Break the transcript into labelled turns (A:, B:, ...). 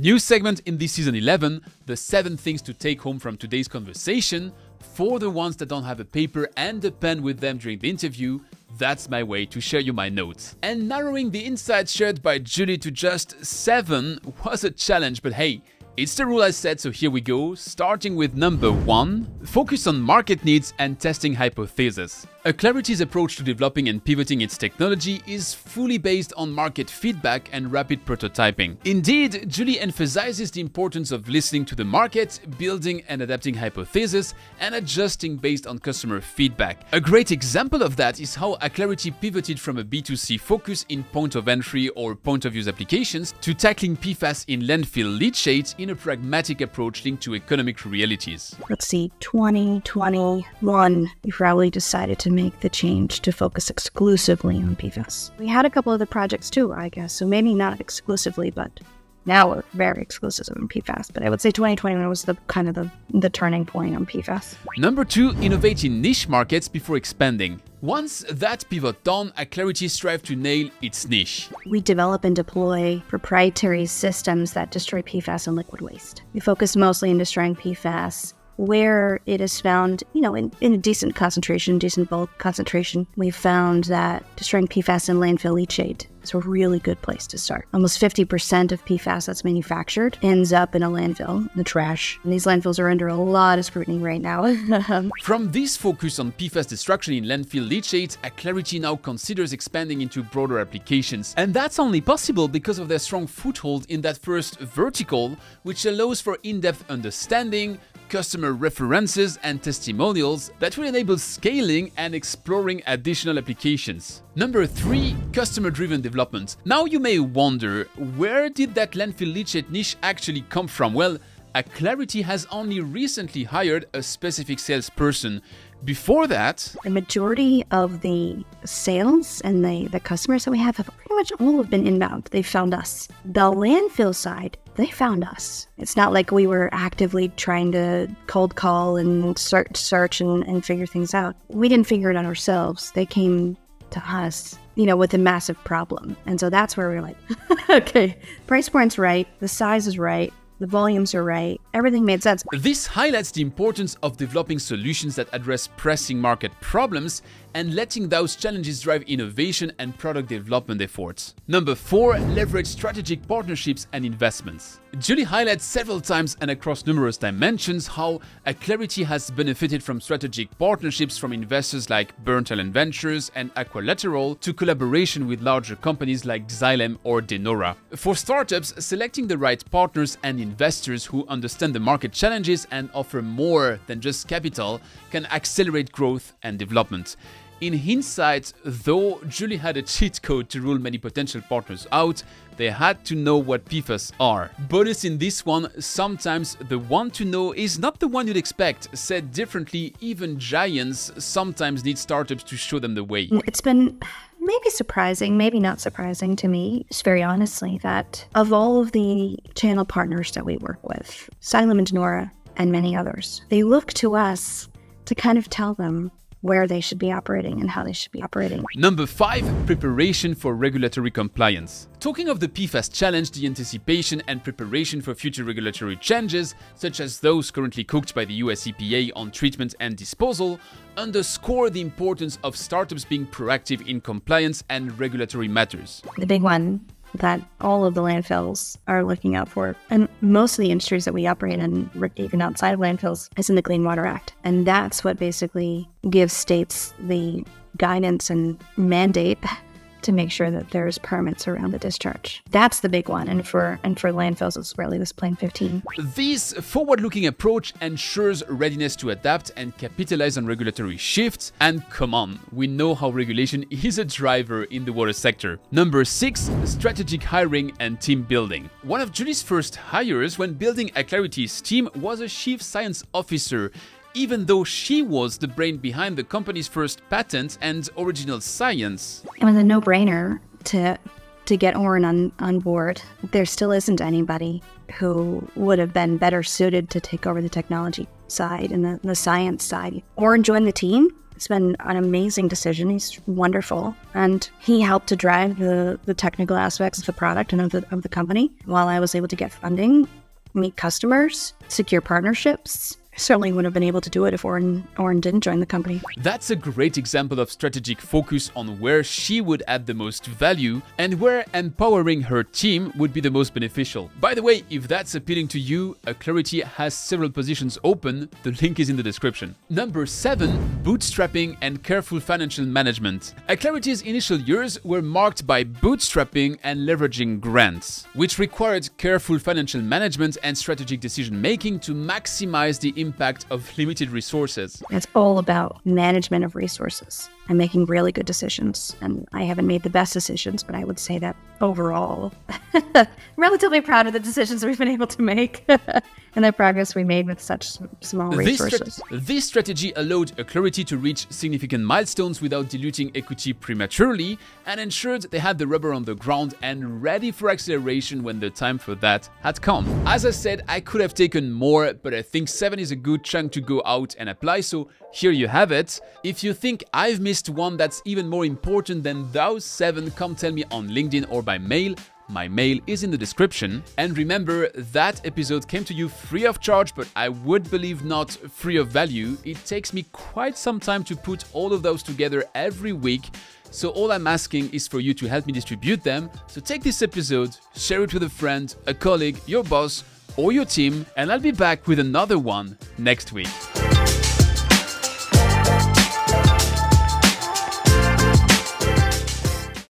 A: New segment in this season 11 the 7 things to take home from today's conversation. For the ones that don't have a paper and a pen with them during the interview, that's my way to share you my notes. And narrowing the insights shared by Julie to just 7 was a challenge, but hey, it's the rule I set, so here we go, starting with number 1, focus on market needs and testing hypotheses. Aclarity's approach to developing and pivoting its technology is fully based on market feedback and rapid prototyping. Indeed, Julie emphasizes the importance of listening to the market, building and adapting hypotheses, and adjusting based on customer feedback. A great example of that is how Aclarity pivoted from a B2C focus in point of entry or point of use applications to tackling PFAS in landfill leachate in a pragmatic approach linked to economic realities.
B: Let's see, 2021, we probably decided to make the change to focus exclusively on PFAS. We had a couple of other projects too, I guess, so maybe not exclusively, but now we're very exclusive on PFAS. But I would say 2021 was the kind of the, the turning point on PFAS.
A: Number two, innovate in niche markets before expanding. Once that pivot done, Aclarity strive to nail its niche.
B: We develop and deploy proprietary systems that destroy PFAS and liquid waste. We focus mostly on destroying PFAS where it is found, you know, in, in a decent concentration, decent bulk concentration, we've found that destroying PFAS in landfill leachate is a really good place to start. Almost 50% of PFAS that's manufactured ends up in a landfill, in the trash. And these landfills are under a lot of scrutiny right now.
A: From this focus on PFAS destruction in landfill leachate, Aclarity now considers expanding into broader applications. And that's only possible because of their strong foothold in that first vertical, which allows for in-depth understanding, customer references and testimonials that will enable scaling and exploring additional applications. Number 3. Customer-driven development. Now you may wonder, where did that landfill leachate niche actually come from? Well, Aclarity has only recently hired a specific salesperson. Before that,
B: the majority of the sales and the, the customers that we have have pretty much all have been inbound. They found us. The landfill side they found us. It's not like we were actively trying to cold call and search, search and, and figure things out. We didn't figure it out ourselves. They came to us, you know, with a massive problem. And so that's where we we're like, okay, price point's right, the size is right, the volumes are right, everything made sense.
A: This highlights the importance of developing solutions that address pressing market problems and letting those challenges drive innovation and product development efforts. Number 4. Leverage strategic partnerships and investments. Julie highlights several times and across numerous dimensions how Aclarity has benefited from strategic partnerships from investors like Burnt Ventures and Aqualateral to collaboration with larger companies like Xylem or De Nora. For startups, selecting the right partners and investors who understand the market challenges and offer more than just capital can accelerate growth and development. In hindsight, though Julie had a cheat code to rule many potential partners out, they had to know what PFAS are. Bonus in this one, sometimes the one to know is not the one you'd expect. Said differently, even giants sometimes need startups to show them the way.
B: Mm, it's been maybe surprising, maybe not surprising to me, just very honestly, that of all of the channel partners that we work with, Xylem and Nora and many others, they look to us to kind of tell them where they should be operating and how they should be operating.
A: Number 5. Preparation for regulatory compliance. Talking of the PFAS challenge, the anticipation and preparation for future regulatory changes, such as those currently cooked by the US EPA on treatment and disposal, underscore the importance of startups being proactive in compliance and regulatory matters.
B: The big one that all of the landfills are looking out for. And most of the industries that we operate in, even outside of landfills, is in the Clean Water Act. And that's what basically gives states the guidance and mandate to make sure that there's permits around the discharge. That's the big one. And for and for landfills, it's really this Plan 15.
A: This forward-looking approach ensures readiness to adapt and capitalize on regulatory shifts. And come on, we know how regulation is a driver in the water sector. Number six, strategic hiring and team building. One of Julie's first hires when building Aclarity's team was a chief science officer even though she was the brain behind the company's first patent and original science.
B: It was a no-brainer to to get Oren on, on board. There still isn't anybody who would have been better suited to take over the technology side and the, the science side. Oren joined the team It's been an amazing decision. He's wonderful. And he helped to drive the, the technical aspects of the product and of the, of the company while I was able to get funding, meet customers, secure partnerships, certainly wouldn't have been able to do it if Oren, Oren didn't join the company.
A: That's a great example of strategic focus on where she would add the most value and where empowering her team would be the most beneficial. By the way, if that's appealing to you, Aclarity has several positions open, the link is in the description. Number 7. Bootstrapping and careful financial management. Aclarity's initial years were marked by bootstrapping and leveraging grants, which required careful financial management and strategic decision making to maximize the impact impact of limited resources.
B: It's all about management of resources and making really good decisions. And I haven't made the best decisions, but I would say that overall, relatively proud of the decisions we've been able to make and the progress we made with such small resources.
A: This, stra this strategy allowed Aclarity to reach significant milestones without diluting equity prematurely and ensured they had the rubber on the ground and ready for acceleration when the time for that had come. As I said, I could have taken more, but I think 7 is a good chunk to go out and apply, so here you have it. If you think I've one that's even more important than those 7, come tell me on LinkedIn or by mail. My mail is in the description. And remember, that episode came to you free of charge, but I would believe not free of value. It takes me quite some time to put all of those together every week. So all I'm asking is for you to help me distribute them. So take this episode, share it with a friend, a colleague, your boss, or your team, and I'll be back with another one next week.